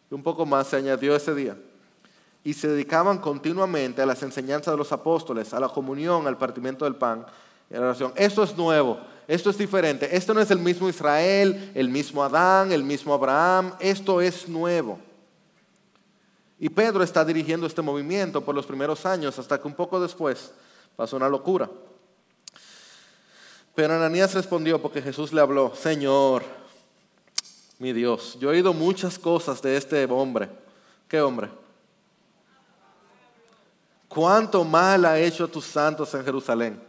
y un poco más se añadió ese día. Y se dedicaban continuamente a las enseñanzas de los apóstoles, a la comunión, al partimiento del pan y a la oración. Esto es nuevo, esto es diferente. Esto no es el mismo Israel, el mismo Adán, el mismo Abraham, esto es nuevo. Y Pedro está dirigiendo este movimiento por los primeros años hasta que un poco después pasó una locura. Pero Ananías respondió porque Jesús le habló, Señor, mi Dios, yo he oído muchas cosas de este hombre. ¿Qué hombre? ¿Cuánto mal ha hecho a tus santos en Jerusalén?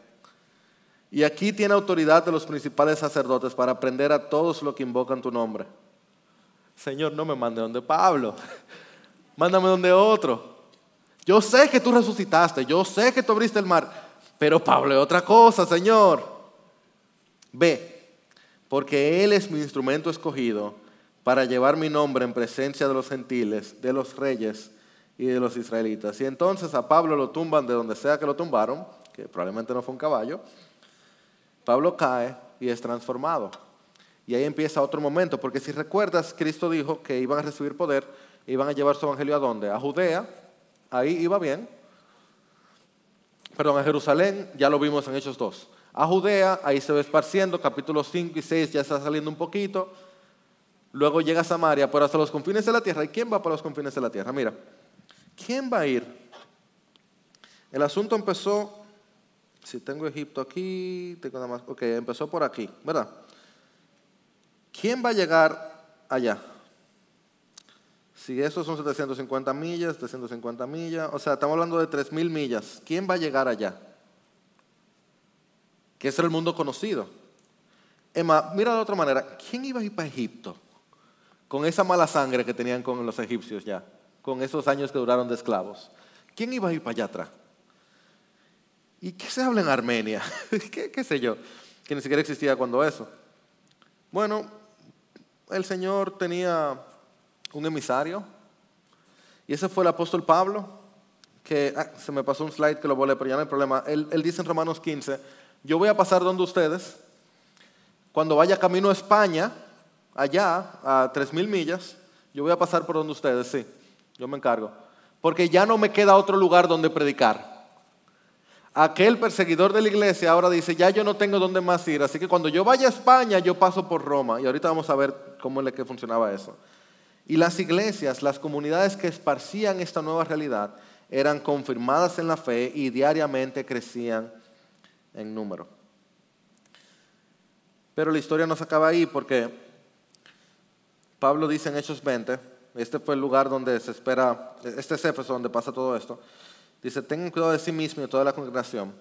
Y aquí tiene autoridad de los principales sacerdotes para aprender a todos los que invocan tu nombre. Señor, no me mande donde Pablo mándame donde otro. Yo sé que tú resucitaste, yo sé que tú abriste el mar, pero Pablo es otra cosa, Señor. Ve, porque Él es mi instrumento escogido para llevar mi nombre en presencia de los gentiles, de los reyes y de los israelitas. Y entonces a Pablo lo tumban de donde sea que lo tumbaron, que probablemente no fue un caballo. Pablo cae y es transformado. Y ahí empieza otro momento, porque si recuerdas, Cristo dijo que iban a recibir poder iban a llevar su evangelio a dónde? A Judea, ahí iba bien. Perdón, a Jerusalén, ya lo vimos en Hechos 2. A Judea, ahí se va esparciendo, capítulos 5 y 6 ya está saliendo un poquito. Luego llega Samaria, pero hasta los confines de la tierra. ¿Y quién va para los confines de la tierra? Mira, ¿quién va a ir? El asunto empezó, si tengo Egipto aquí, tengo nada más, ok, empezó por aquí, ¿verdad? ¿Quién va a llegar allá? Si eso son 750 millas, 750 millas, o sea, estamos hablando de 3.000 millas. ¿Quién va a llegar allá? Que es el mundo conocido. Emma, mira de otra manera, ¿quién iba a ir para Egipto con esa mala sangre que tenían con los egipcios ya, con esos años que duraron de esclavos? ¿Quién iba a ir para allá atrás? ¿Y qué se habla en Armenia? ¿Qué, ¿Qué, sé yo? Que ni siquiera existía cuando eso. Bueno, el Señor tenía un emisario y ese fue el apóstol Pablo, que ah, se me pasó un slide que lo volé, pero ya no hay problema. Él, él dice en Romanos 15, yo voy a pasar donde ustedes, cuando vaya camino a España, allá, a 3.000 millas, yo voy a pasar por donde ustedes, sí, yo me encargo. Porque ya no me queda otro lugar donde predicar. Aquel perseguidor de la iglesia ahora dice, ya yo no tengo dónde más ir, así que cuando yo vaya a España, yo paso por Roma. Y ahorita vamos a ver cómo es que funcionaba eso. Y las iglesias, las comunidades que esparcían esta nueva realidad, eran confirmadas en la fe y diariamente crecían en número. Pero la historia no se acaba ahí porque Pablo dice en Hechos 20, este fue el lugar donde se espera, este es Éfeso donde pasa todo esto, dice, tengan cuidado de sí mismo y de toda la congregación,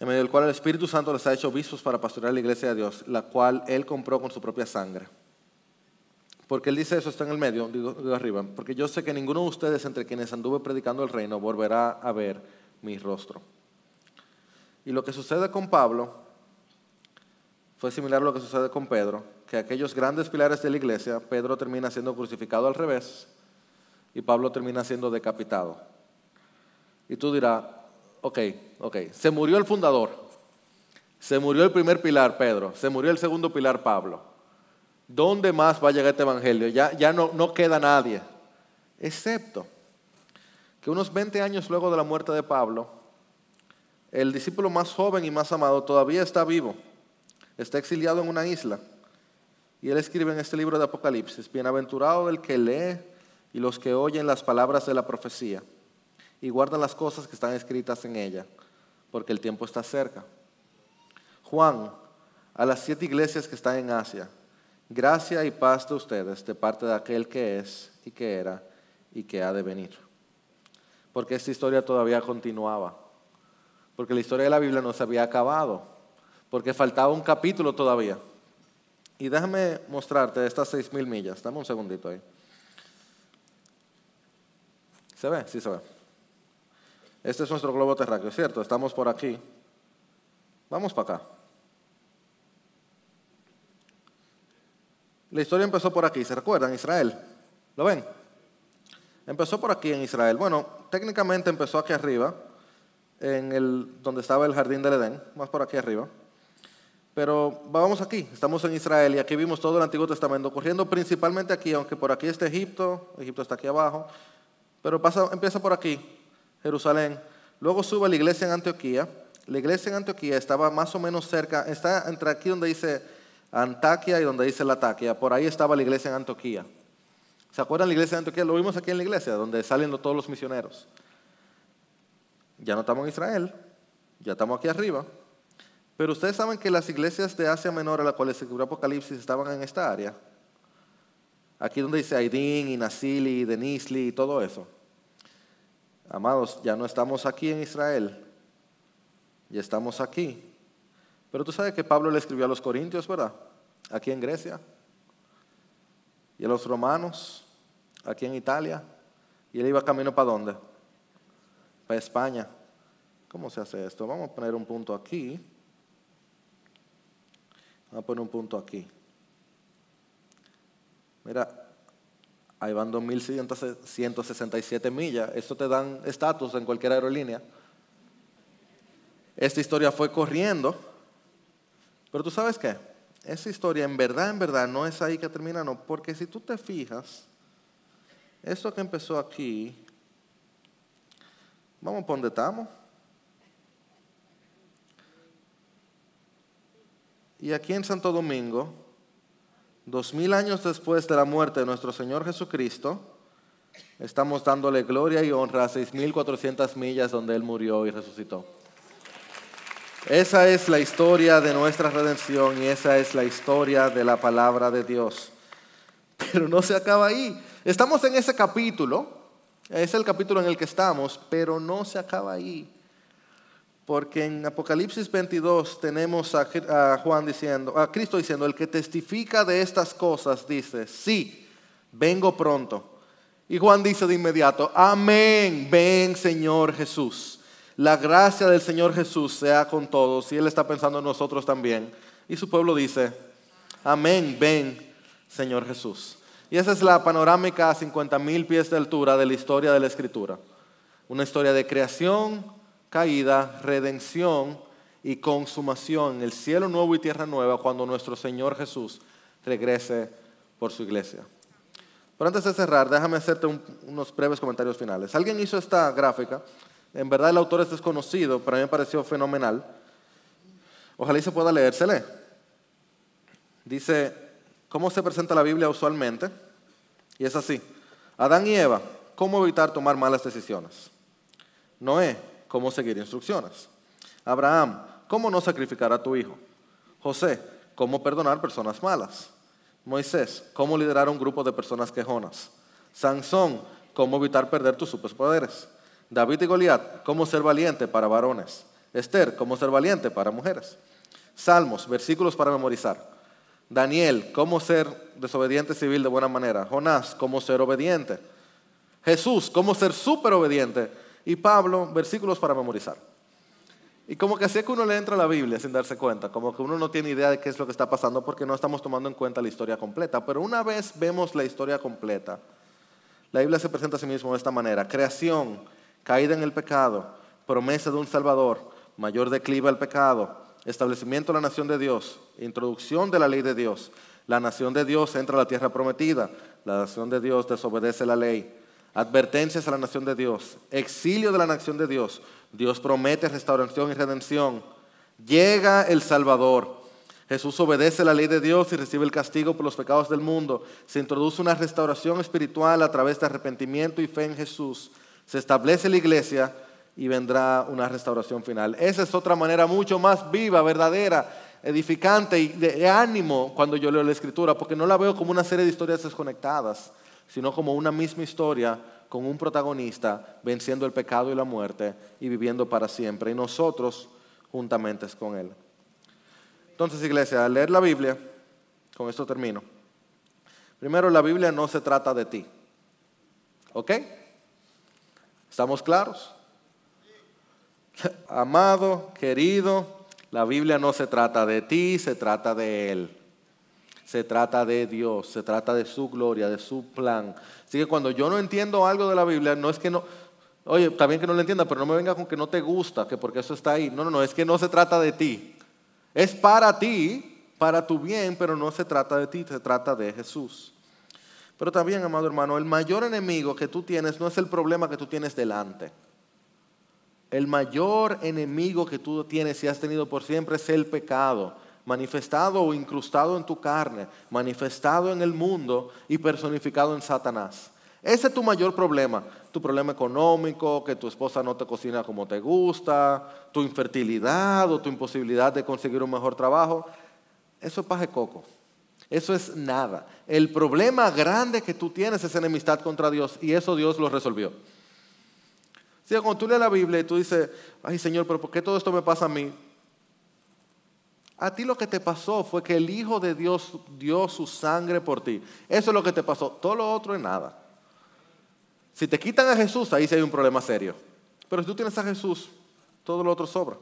en medio del cual el Espíritu Santo les ha hecho obispos para pastorear la iglesia de Dios, la cual él compró con su propia sangre. Porque él dice eso, está en el medio, digo, arriba, porque yo sé que ninguno de ustedes entre quienes anduve predicando el reino volverá a ver mi rostro. Y lo que sucede con Pablo fue similar a lo que sucede con Pedro, que aquellos grandes pilares de la iglesia, Pedro termina siendo crucificado al revés y Pablo termina siendo decapitado. Y tú dirás, ok, ok, se murió el fundador, se murió el primer pilar, Pedro, se murió el segundo pilar, Pablo. ¿Dónde más va a llegar este evangelio? Ya, ya no, no queda nadie. Excepto que unos 20 años luego de la muerte de Pablo, el discípulo más joven y más amado todavía está vivo. Está exiliado en una isla. Y él escribe en este libro de Apocalipsis, bienaventurado el que lee y los que oyen las palabras de la profecía y guardan las cosas que están escritas en ella, porque el tiempo está cerca. Juan, a las siete iglesias que están en Asia, Gracia y paz de ustedes de parte de aquel que es y que era y que ha de venir. Porque esta historia todavía continuaba. Porque la historia de la Biblia no se había acabado. Porque faltaba un capítulo todavía. Y déjame mostrarte estas seis mil millas. Dame un segundito ahí. ¿Se ve? Sí se ve. Este es nuestro globo terráqueo, ¿cierto? Estamos por aquí. Vamos para acá. La historia empezó por aquí, ¿se recuerdan? Israel. ¿Lo ven? Empezó por aquí en Israel. Bueno, técnicamente empezó aquí arriba, en el, donde estaba el jardín del Edén, más por aquí arriba. Pero vamos aquí, estamos en Israel y aquí vimos todo el Antiguo Testamento, corriendo principalmente aquí, aunque por aquí está Egipto, Egipto está aquí abajo, pero pasa, empieza por aquí, Jerusalén. Luego sube a la iglesia en Antioquía. La iglesia en Antioquía estaba más o menos cerca, está entre aquí donde dice Antaquia y donde dice la Taquia, por ahí estaba la iglesia en Antioquía. ¿Se acuerdan la iglesia de Antioquía? Lo vimos aquí en la iglesia, donde salen todos los misioneros. Ya no estamos en Israel, ya estamos aquí arriba. Pero ustedes saben que las iglesias de Asia Menor a las cuales se cubrió Apocalipsis estaban en esta área. Aquí donde dice Aidín y Denisli y todo eso. Amados, ya no estamos aquí en Israel, ya estamos aquí. Pero tú sabes que Pablo le escribió a los corintios, ¿verdad? Aquí en Grecia. Y a los romanos, aquí en Italia. Y él iba camino para dónde? Para España. ¿Cómo se hace esto? Vamos a poner un punto aquí. Vamos a poner un punto aquí. Mira, ahí van 2.167 millas. Esto te dan estatus en cualquier aerolínea. Esta historia fue corriendo pero tú sabes qué, esa historia en verdad, en verdad, no es ahí que termina, no, porque si tú te fijas, eso que empezó aquí, vamos por donde estamos. Y aquí en Santo Domingo, dos mil años después de la muerte de nuestro Señor Jesucristo, estamos dándole gloria y honra a 6.400 millas donde Él murió y resucitó. Esa es la historia de nuestra redención y esa es la historia de la palabra de Dios. Pero no se acaba ahí. Estamos en ese capítulo, es el capítulo en el que estamos, pero no se acaba ahí. Porque en Apocalipsis 22 tenemos a, Juan diciendo, a Cristo diciendo, el que testifica de estas cosas dice, sí, vengo pronto. Y Juan dice de inmediato, amén, ven Señor Jesús. La gracia del Señor Jesús sea con todos. Y Él está pensando en nosotros también. Y su pueblo dice, amén, ven Señor Jesús. Y esa es la panorámica a 50 mil pies de altura de la historia de la Escritura. Una historia de creación, caída, redención y consumación en el cielo nuevo y tierra nueva cuando nuestro Señor Jesús regrese por su iglesia. Pero antes de cerrar, déjame hacerte unos breves comentarios finales. Alguien hizo esta gráfica, en verdad el autor es desconocido, pero a mí me pareció fenomenal. Ojalá y se pueda leérsele. Dice, ¿cómo se presenta la Biblia usualmente? Y es así. Adán y Eva, ¿cómo evitar tomar malas decisiones? Noé, cómo seguir instrucciones. Abraham, cómo no sacrificar a tu hijo. José, cómo perdonar personas malas. Moisés, cómo liderar un grupo de personas quejonas. Sansón, cómo evitar perder tus superpoderes. David y Goliat, cómo ser valiente para varones. Esther, cómo ser valiente para mujeres. Salmos, versículos para memorizar. Daniel, cómo ser desobediente civil de buena manera. Jonás, cómo ser obediente. Jesús, cómo ser súper obediente y Pablo, versículos para memorizar. Y como que así es que uno le entra a la Biblia sin darse cuenta, como que uno no tiene idea de qué es lo que está pasando porque no estamos tomando en cuenta la historia completa. Pero una vez vemos la historia completa, la Biblia se presenta a sí mismo de esta manera. Creación, caída en el pecado, promesa de un Salvador, mayor declive al pecado, establecimiento de la nación de Dios, introducción de la ley de Dios. La nación de Dios entra a la tierra prometida, la nación de Dios desobedece la ley advertencias a la nación de Dios, exilio de la nación de Dios. Dios promete restauración y redención. Llega el Salvador. Jesús obedece la ley de Dios y recibe el castigo por los pecados del mundo. Se introduce una restauración espiritual a través de arrepentimiento y fe en Jesús. Se establece la iglesia y vendrá una restauración final. Esa es otra manera mucho más viva, verdadera, edificante y de ánimo cuando yo leo la escritura, porque no la veo como una serie de historias desconectadas sino como una misma historia con un protagonista venciendo el pecado y la muerte y viviendo para siempre, y nosotros juntamente con Él. Entonces, iglesia, al leer la Biblia, con esto termino. Primero, la Biblia no se trata de ti. ¿Ok? ¿Estamos claros? Amado, querido, la Biblia no se trata de ti, se trata de Él se trata de Dios, se trata de su gloria, de su plan. Así que cuando yo no entiendo algo de la Biblia, no es que no, oye, está bien que no lo entienda, pero no me venga con que no te gusta, que porque eso está ahí. No, no, no, es que no se trata de ti. Es para ti, para tu bien, pero no se trata de ti, se trata de Jesús. Pero también, amado hermano, el mayor enemigo que tú tienes no es el problema que tú tienes delante. El mayor enemigo que tú tienes y has tenido por siempre es el pecado manifestado o incrustado en tu carne, manifestado en el mundo y personificado en Satanás. Ese es tu mayor problema, tu problema económico, que tu esposa no te cocina como te gusta, tu infertilidad o tu imposibilidad de conseguir un mejor trabajo. Eso es paje coco. Eso es nada. El problema grande que tú tienes es enemistad contra Dios y eso Dios lo resolvió. Si cuando tú lees la Biblia y tú dices, ay Señor, pero ¿por qué todo esto me pasa a mí? A ti lo que te pasó fue que el Hijo de Dios dio su sangre por ti. Eso es lo que te pasó. Todo lo otro es nada. Si te quitan a Jesús, ahí sí hay un problema serio. Pero si tú tienes a Jesús, todo lo otro sobra.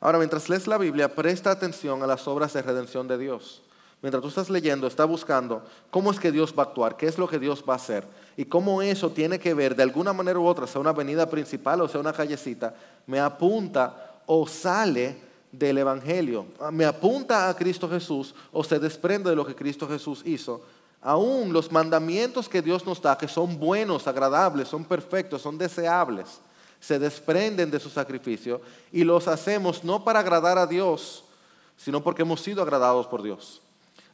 Ahora, mientras lees la Biblia, presta atención a las obras de redención de Dios. Mientras tú estás leyendo, está buscando cómo es que Dios va a actuar, qué es lo que Dios va a hacer y cómo eso tiene que ver de alguna manera u otra, sea una avenida principal o sea una callecita, me apunta o sale del Evangelio. Ah, me apunta a Cristo Jesús o se desprende de lo que Cristo Jesús hizo. Aún los mandamientos que Dios nos da, que son buenos, agradables, son perfectos, son deseables, se desprenden de su sacrificio y los hacemos no para agradar a Dios, sino porque hemos sido agradados por Dios.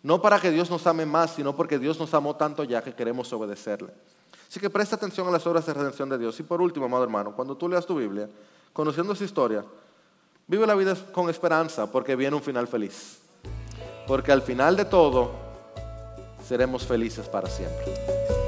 No para que Dios nos ame más, sino porque Dios nos amó tanto ya que queremos obedecerle. Así que presta atención a las obras de redención de Dios. Y por último, amado hermano, cuando tú leas tu Biblia, conociendo su historia, Vive la vida con esperanza porque viene un final feliz. Porque al final de todo seremos felices para siempre.